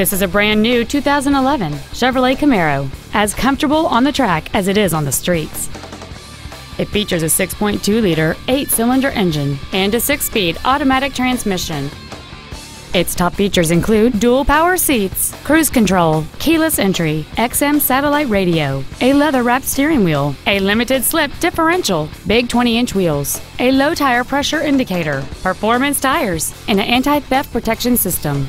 This is a brand new 2011 Chevrolet Camaro, as comfortable on the track as it is on the streets. It features a 6.2 liter, 8 cylinder engine and a 6 speed automatic transmission. Its top features include dual power seats, cruise control, keyless entry, XM satellite radio, a leather wrapped steering wheel, a limited slip differential, big 20 inch wheels, a low tire pressure indicator, performance tires, and an anti theft protection system.